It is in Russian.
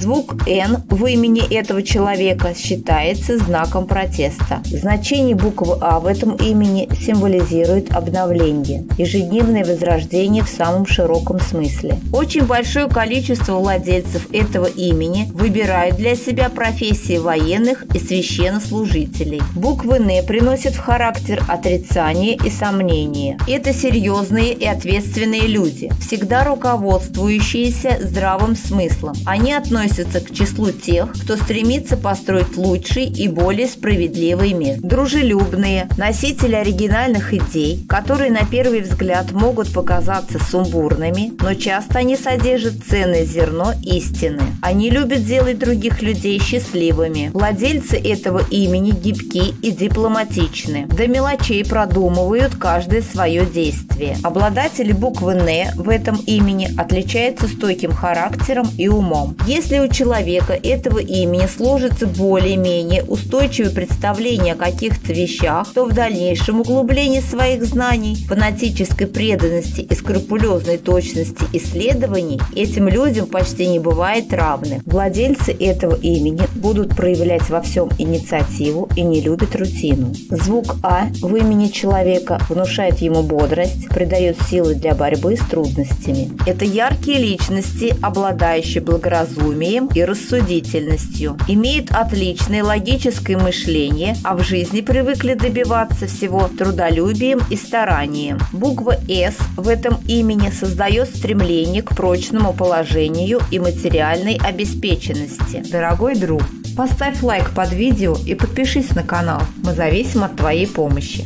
Звук «Н» в имени этого человека считается знаком протеста. Значение буквы «А» в этом имени символизирует обновление, ежедневное возрождение в самом широком смысле. Очень большое количество владельцев этого имени выбирают для себя профессии военных и священнослужителей. Буквы «Н» приносят в характер отрицания и сомнения. Это серьезные и ответственные люди, всегда руководствующиеся здравым смыслом. Они относятся к числу тех, кто стремится построить лучший и более справедливый мир. Дружелюбные, носители оригинальных идей, которые на первый взгляд могут показаться сумбурными, но часто они содержат ценное зерно истины. Они любят делать других людей счастливыми. Владельцы этого имени гибки и дипломатичны. До мелочей продумывают каждое свое действие. Обладатели буквы «Н» в этом имени отличаются стойким характером и умом. Если у человека этого имени сложится более-менее устойчивое представление о каких-то вещах, то в дальнейшем углублении своих знаний, фанатической преданности и скрупулезной точности исследований этим людям почти не бывает равных. Владельцы этого имени будут проявлять во всем инициативу и не любят рутину. Звук «А» в имени человека внушает ему бодрость, придает силы для борьбы с трудностями. Это яркие личности, обладающие благоразумием и рассудительностью, имеют отличное логическое мышление, а в жизни привыкли добиваться всего трудолюбием и старанием. Буква «С» в этом имени создает стремление к прочному положению и материальной обеспеченности. Дорогой друг, поставь лайк под видео и подпишись на канал. Мы зависим от твоей помощи.